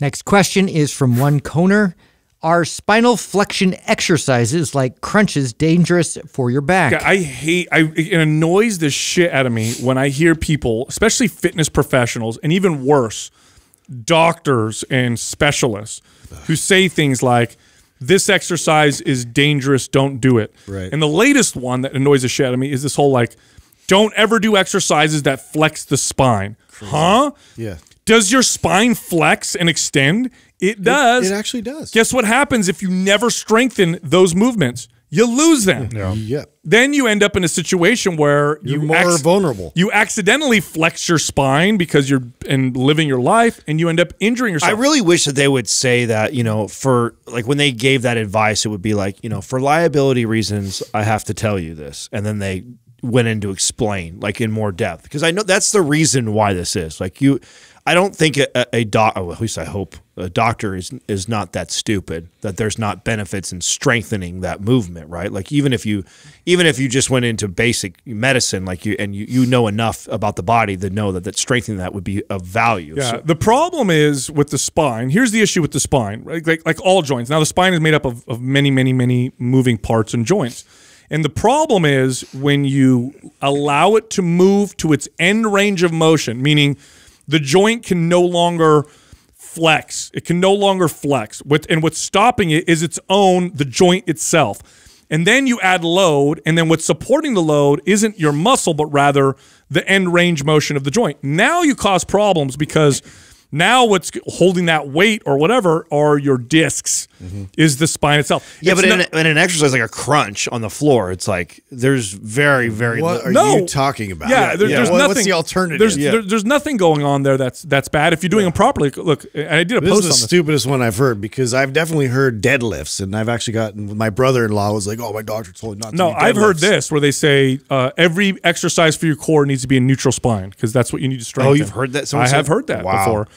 Next question is from one Coner. Are spinal flexion exercises like crunches dangerous for your back? Yeah, I hate. I it annoys the shit out of me when I hear people, especially fitness professionals, and even worse, doctors and specialists, who say things like, "This exercise is dangerous. Don't do it." Right. And the latest one that annoys the shit out of me is this whole like, "Don't ever do exercises that flex the spine." Huh? Yeah. Does your spine flex and extend? It does. It actually does. Guess what happens if you never strengthen those movements? You lose them. Yep. Then you end up in a situation where You're you more vulnerable. You accidentally flex your spine because you're and living your life, and you end up injuring yourself. I really wish that they would say that, you know, for like when they gave that advice, it would be like, you know, for liability reasons, I have to tell you this. And then they went in to explain, like in more depth. Because I know that's the reason why this is. Like you, I don't think a, a, doc, well, at least I hope a doctor is is not that stupid that there's not benefits in strengthening that movement, right? Like even if you, even if you just went into basic medicine, like you and you, you know enough about the body to know that that strengthening that would be of value. Yeah. So- the problem is with the spine. Here's the issue with the spine, right? Like, like all joints. Now, the spine is made up of, of many, many, many moving parts and joints. And the problem is when you allow it to move to its end range of motion, meaning the joint can no longer flex. It can no longer flex. What and what's stopping it is its own the joint itself. And then you add load, and then what's supporting the load isn't your muscle, but rather the end range motion of the joint. Now you cause problems because now what's holding that weight or whatever are your discs, is the spine itself. Yeah, It's but in, not- in an exercise like a crunch on the floor, it's like there's very, very What are No. you talking about? Yeah, there, there's What- nothing. What's the alternative? There's, Yeah. there- there's nothing going on there that's that's bad if you're doing them properly. Look, and I did a This post is the on this. stupidest one I've heard because I've definitely heard deadlifts, and I've actually gotten my brother-in-law was like, "Oh, my doctor told me not to." No, I've heard this where they say uh, every exercise for your core needs to be a neutral spine because that's what you need to strengthen. Oh, you've heard that? Someone I have heard that Wow. before,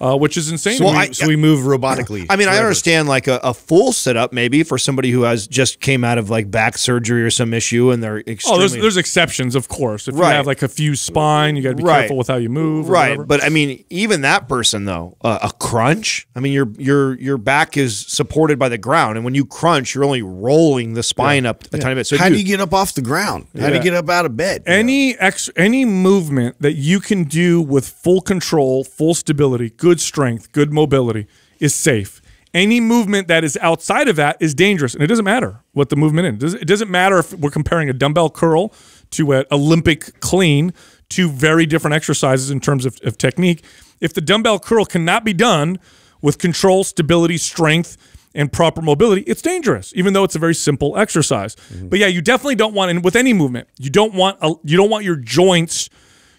uh, which is insane. So, to we, me. so we move robotically. I mean, I understand like a, a full setup maybe for somebody who has just came out of like back surgery or some issue and they're Oh, extremely there's there's exceptions, of course. If you have like a fused spine, you got to be Right. careful with how you move. or right. whatever. But I mean, even that person though, uh, a crunch. I mean, your your your back is supported by the ground, and when you crunch, you're only rolling the spine up a tiny bit. So How do you get up off the ground? How do you get up out of bed? any ex any movement that you can do with full control, full stability, good strength, good mobility is safe. Any movement that is outside of that is dangerous, and it doesn't matter what the movement is. It doesn't- matter if we're comparing a dumbbell curl to an Olympic clean, two very different exercises in terms of, of technique. If the dumbbell curl cannot be done with control, stability, strength, and proper mobility, it's dangerous, even though it's a very simple exercise. Mm-hmm. But yeah, you definitely don't want, and with any movement, you don't want a, you don't want your joints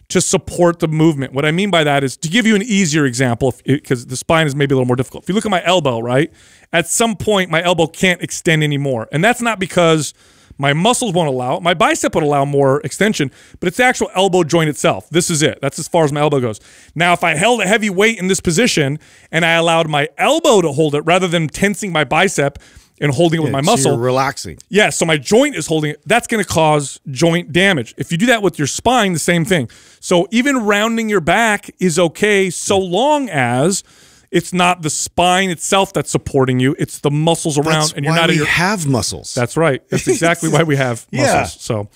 to support the movement. What I mean by that is to give you an easier example, because the spine is maybe a little more difficult. If you look at my elbow, right, at some point my elbow can't extend anymore, and that's not because my muscles won't allow it. My bicep would allow more extension, but it's the actual elbow joint itself. This is it. That's as far as my elbow goes. Now, if I held a heavy weight in this position and I allowed my elbow to hold it rather than tensing my bicep and holding it with my So muscle, you're relaxing. yeah, so my joint is holding it. That's going to cause joint damage. If you do that with your spine, the same thing. So even rounding your back is okay so long as it's not the spine itself that's supporting you. It's the muscles around, That's and you're why not. we your, have muscles. that's right. That's exactly why we have muscles. Yeah. So